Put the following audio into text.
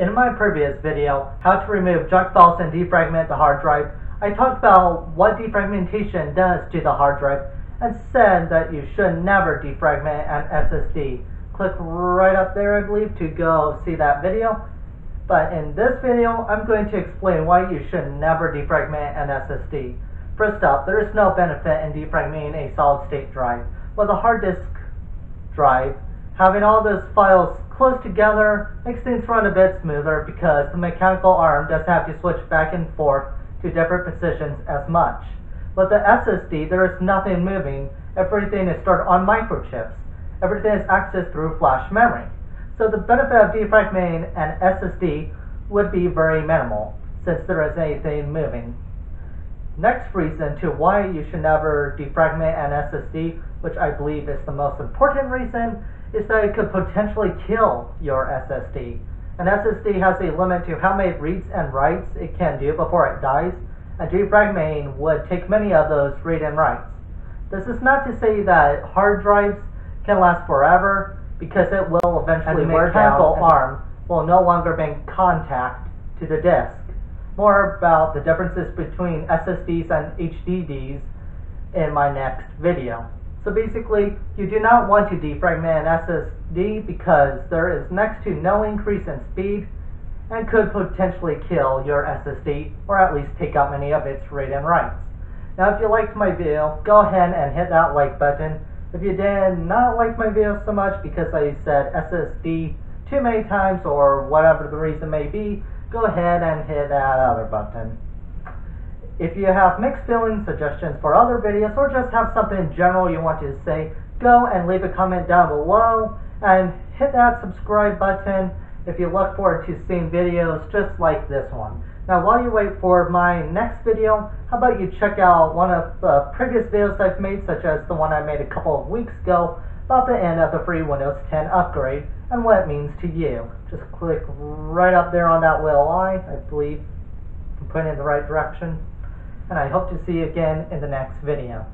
In my previous video, how to remove junk files and defragment the hard drive, I talked about what defragmentation does to the hard drive and said that you should never defragment an SSD. Click right up there, I believe, to go see that video. But in this video, I'm going to explain why you should never defragment an SSD. First up, there is no benefit in defragmenting a solid-state drive. With a hard disk drive, having all those files close together makes things run a bit smoother because the mechanical arm doesn't have to switch back and forth to different positions as much. With the SSD, there is nothing moving. Everything is stored on microchips. Everything is accessed through flash memory. So the benefit of defragmenting an SSD would be very minimal since there isn't anything moving. Next reason to why you should never defragment an SSD, which I believe is the most important reason, is that it could potentially kill your SSD. An SSD has a limit to how many reads and writes it can do before it dies, and defragmenting would take many of those read and writes. This is not to say that hard drives can last forever, because it will eventually. The mechanical arm will no longer make contact to the disk. More about the differences between SSDs and HDDs in my next video. So basically, you do not want to defragment an SSD because there is next to no increase in speed and could potentially kill your SSD or at least take out many of its read and writes. Now if you liked my video, go ahead and hit that like button. If you did not like my video so much because I said SSD too many times or whatever the reason may be, go ahead and hit that other button. If you have mixed feelings, suggestions for other videos, or just have something in general you want to say, go and leave a comment down below and hit that subscribe button if you look forward to seeing videos just like this one. Now while you wait for my next video, how about you check out one of the previous videos I've made, such as the one I made a couple of weeks ago about the end of the free Windows 10 upgrade and what it means to you. Just click right up there on that little eye, I believe I'm pointing in the right direction and I hope to see you again in the next video.